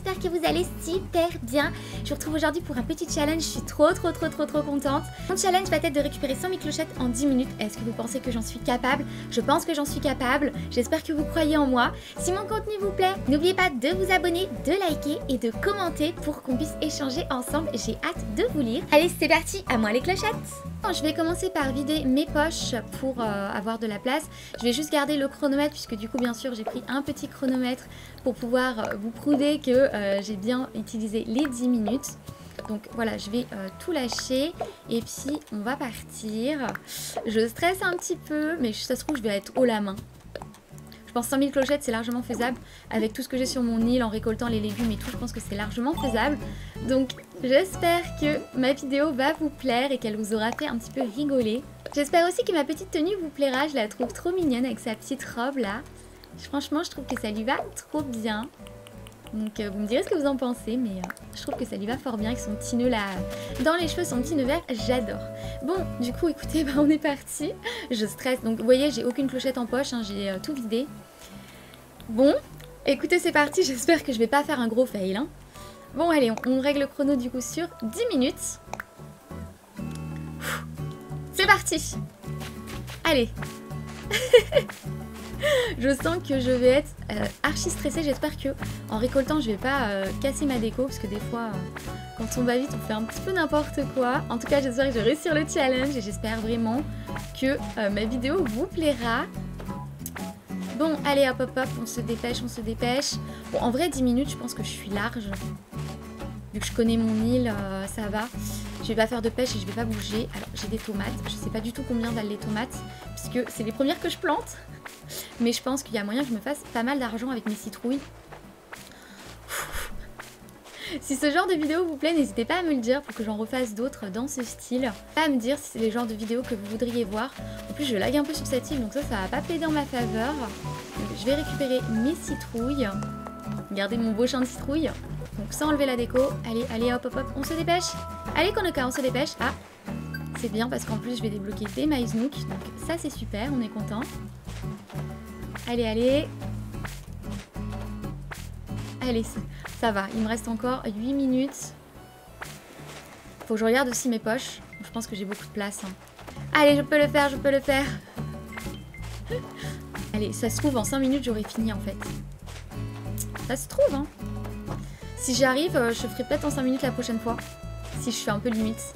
j'espère que vous allez super bien. Je vous retrouve aujourd'hui pour un petit challenge, je suis trop trop trop trop trop contente. Mon challenge va être de récupérer 100 000 clochettes en 10 minutes. Est-ce que vous pensez que j'en suis capable? Je pense que j'en suis capable. J'espère que vous croyez en moi. Si mon contenu vous plaît, n'oubliez pas de vous abonner, de liker et de commenter pour qu'on puisse échanger ensemble. J'ai hâte de vous lire. Allez, c'est parti, à moi les clochettes je vais commencer par vider mes poches pour euh, avoir de la place. Je vais juste garder le chronomètre puisque du coup bien sûr j'ai pris un petit chronomètre pour pouvoir euh, vous prouver que euh, j'ai bien utilisé les 10 minutes. Donc voilà, je vais tout lâcher et puis on va partir. Je stresse un petit peu, mais ça se trouve je vais être haut la main. Je pense 100 000 clochettes, c'est largement faisable. Avec tout ce que j'ai sur mon île, en récoltant les légumes et tout, je pense que c'est largement faisable. Donc, j'espère que ma vidéo va vous plaire et qu'elle vous aura fait un petit peu rigoler. J'espère aussi que ma petite tenue vous plaira. Je la trouve trop mignonne avec sa petite robe là. Franchement, je trouve que ça lui va trop bien. Donc euh, vous me direz ce que vous en pensez, mais euh, je trouve que ça lui va fort bien avec son petit nœud là dans les cheveux, son petit nœud vert, j'adore. Bon, du coup, écoutez, bah, on est parti. Je stresse, donc vous voyez, j'ai aucune clochette en poche, hein, j'ai euh, tout vidé. Bon, écoutez, c'est parti, j'espère que je vais pas faire un gros fail. Hein. Bon, allez, on, règle le chrono du coup sur 10 minutes. C'est parti Allez je sens que je vais être euh, archi stressée. J'espère que en récoltant, je vais pas euh, casser ma déco parce que des fois, euh, quand on va vite, on fait un petit peu n'importe quoi. En tout cas, j'espère que je vais réussir le challenge et j'espère vraiment que ma vidéo vous plaira. Bon, allez, hop, hop, hop, on se dépêche, on se dépêche. En vrai, 10 minutes, je pense que je suis large. Vu que je connais mon île, ça va. Je vais pas faire de pêche et je vais pas bouger. Alors, j'ai des tomates. Je sais pas du tout combien valent les tomates, puisque c'est les premières que je plante. Mais je pense qu'il y a moyen que je me fasse pas mal d'argent avec mes citrouilles. Si ce genre de vidéo vous plaît, n'hésitez pas à me le dire pour que j'en refasse d'autres dans ce style. Pas à me dire si c'est les genres de vidéos que vous voudriez voir. En plus, je lag un peu sur cette île, donc ça, ça va pas plaider en ma faveur. je vais récupérer mes citrouilles. Garder mon beau champ de citrouilles. Donc sans enlever la déco. Allez, allez, hop, hop, hop, on se dépêche. Allez, Konoka, on se dépêche. Ah, c'est bien parce qu'en plus, je vais débloquer des maïs Donc ça, c'est super, on est content. Allez, allez. Allez, ça va. Il me reste encore 8 minutes. Faut que je regarde aussi mes poches. Je pense que j'ai beaucoup de place. Hein. Allez, je peux le faire, je peux le faire. Allez, ça se trouve, en 5 minutes, j'aurai fini, en fait. Ça se trouve, hein. Si j'y arrive, euh, je ferai peut-être en 5 minutes la prochaine fois. Si je suis un peu limite.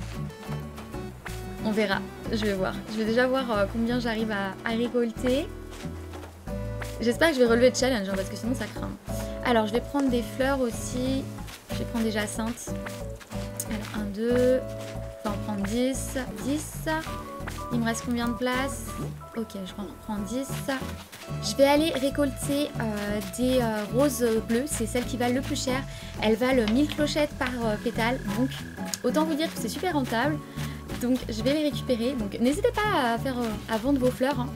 On verra. Je vais voir. Je vais déjà voir euh, combien j'arrive à récolter. J'espère que je vais relever le challenge, hein, parce que sinon ça craint. Alors, je vais prendre des fleurs aussi. Je vais prendre des jacinthes. Alors, 1, 2. On va en prendre 10. 10. Il me reste combien de place Ok, je reprends 10. Je vais aller récolter euh, des euh, roses bleues. C'est celles qui valent le plus cher. Elles valent 1000 clochettes par euh, pétale. Donc, autant vous dire que c'est super rentable. Donc, je vais les récupérer. Donc, n'hésitez pas à faire à vendre vos fleurs. Hein.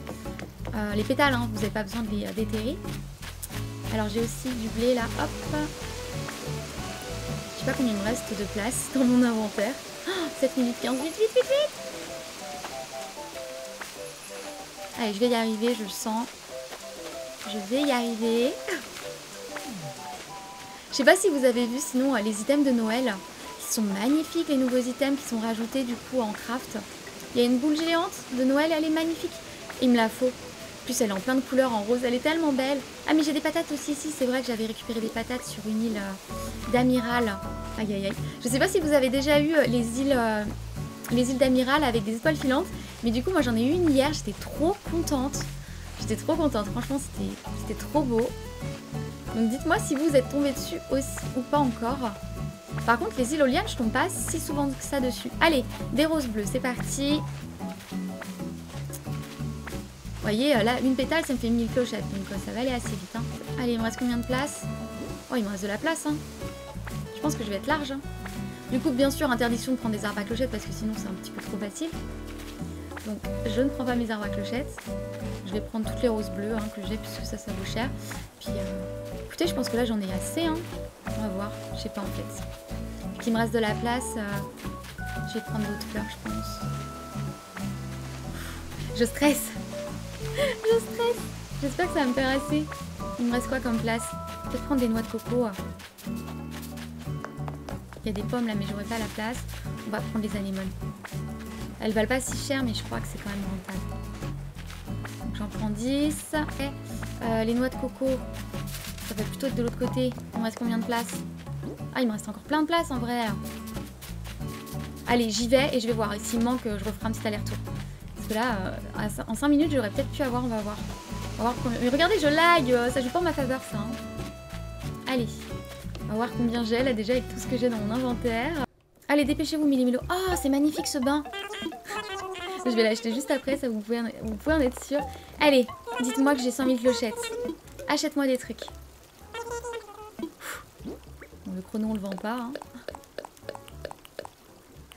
Les pétales, hein, vous n'avez pas besoin de les déterrer. Alors j'ai aussi du blé là, hop. Je sais pas combien il me reste de place dans mon inventaire. 7 minutes 15, vite, vite, vite, vite Allez, je vais y arriver, je le sens. Je vais y arriver. Je sais pas si vous avez vu sinon euh, les items de Noël. Ils sont magnifiques les nouveaux items qui sont rajoutés du coup en craft. Il y a une boule géante de Noël, elle est magnifique. Il me la faut plus, elle est en plein de couleurs, en rose. Elle est tellement belle. Ah, mais j'ai des patates aussi ici. C'est vrai que j'avais récupéré des patates sur une île euh, d'amiral. Aïe, aïe, aïe. Je sais pas si vous avez déjà eu euh, les îles, euh, les îles d'amiral avec des étoiles filantes. Mais du coup, moi, j'en ai eu une hier. J'étais trop contente. J'étais trop contente. Franchement, c'était trop beau. Donc, dites-moi si vous êtes tombé dessus aussi ou pas encore. Par contre, les îles Oliennes, je tombe pas si souvent que ça dessus. Allez, des roses bleues, c'est parti voyez, euh, là, une pétale, ça me fait 1000 clochettes. Donc euh, ça va aller assez vite. Hein. Allez, il me reste combien de place Oh, il me reste de la place. Hein. Je pense que je vais être large. Hein. Du coup, bien sûr, interdiction de prendre des arbres à clochettes parce que sinon c'est un petit peu trop facile. Donc je ne prends pas mes arbres à clochettes. Je vais prendre toutes les roses bleues hein, que j'ai puisque ça, ça vaut cher. Puis euh, écoutez, je pense que là j'en ai assez. Hein. On va voir. Je sais pas en fait. Puis il me reste de la place. je vais prendre d'autres fleurs, je pense. Je stresse. Je stresse. J'espère que ça va me faire assez. Il me reste quoi comme place? Peut-être prendre des noix de coco. Il y a des pommes là, mais j'aurais pas la place. On va prendre les anémones. Elles valent pas si cher, mais je crois que c'est quand même rentable. Donc j'en prends 10. Euh, les noix de coco, ça va plutôt être de l'autre côté. Il me reste combien de place Ah, il me reste encore plein de place en vrai. Allez, j'y vais et je vais voir. Et s'il manque, je referai un petit aller-retour. Que là, euh, en 5 minutes, j'aurais peut-être pu avoir, on va voir. Mais regardez, je lag Ça joue pas en ma faveur, ça. Hein. Allez. On va voir combien j'ai là déjà avec tout ce que j'ai dans mon inventaire. Allez, dépêchez-vous, Millimilo. Oh, c'est magnifique ce bain. Je vais l'acheter juste après, ça vous pouvez, vous pouvez en être sûr. Allez, dites-moi que j'ai 100 000 clochettes. Achète-moi des trucs. le chrono, on le vend pas. Hein.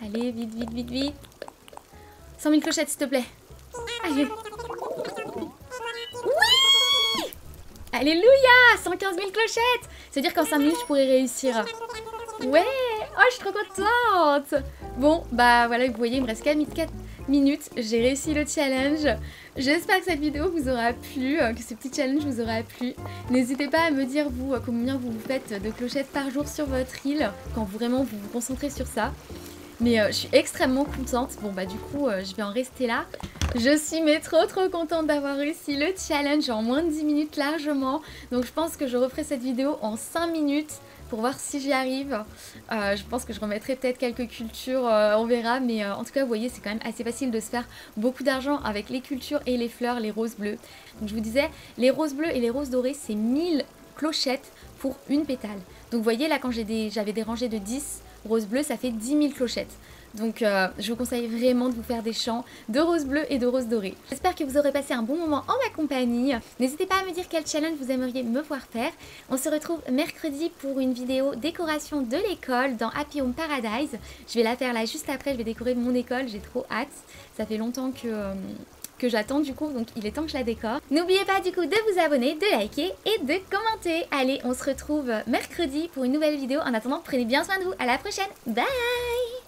Allez, vite, vite, vite, vite. 100 000 clochettes, s'il te plaît. Allez. Oui Alléluia 115 000 clochettes C'est-à-dire qu'en 5 minutes, je pourrais réussir. Ouais Oh, je suis trop contente Bon, bah voilà, vous voyez, il me reste 4 minutes. J'ai réussi le challenge. J'espère que cette vidéo vous aura plu, euh, que ce petit challenge vous aura plu. N'hésitez pas à me dire, vous, euh, combien vous vous faites de clochettes par jour sur votre île, quand vraiment vous vous concentrez sur ça. Mais euh, je suis extrêmement contente. Bon bah du coup, je vais en rester là. Je suis mais trop trop contente d'avoir réussi le challenge en moins de 10 minutes largement. Donc je pense que je referai cette vidéo en 5 minutes pour voir si j'y arrive. Euh, je pense que je remettrai peut-être quelques cultures, euh, on verra. Mais euh, en tout cas, vous voyez, c'est quand même assez facile de se faire beaucoup d'argent avec les cultures et les fleurs, les roses bleues. Donc je vous disais, les roses bleues et les roses dorées, c'est 1000 clochettes pour une pétale. Donc vous voyez, là, quand j'avais des, des rangées de 10 roses bleues, ça fait 10 000 clochettes. Donc euh, je vous conseille vraiment de vous faire des chants de rose bleu et de rose doré. J'espère que vous aurez passé un bon moment en ma compagnie. N'hésitez pas à me dire quel challenge vous aimeriez me voir faire. On se retrouve mercredi pour une vidéo décoration de l'école dans Happy Home Paradise. Je vais la faire là juste après, je vais décorer mon école, j'ai trop hâte. Ça fait longtemps que... Euh, que j'attends du coup, donc il est temps que je la décore. N'oubliez pas du coup de vous abonner, de liker et de commenter. Allez, on se retrouve mercredi pour une nouvelle vidéo. En attendant, prenez bien soin de vous. À la prochaine. Bye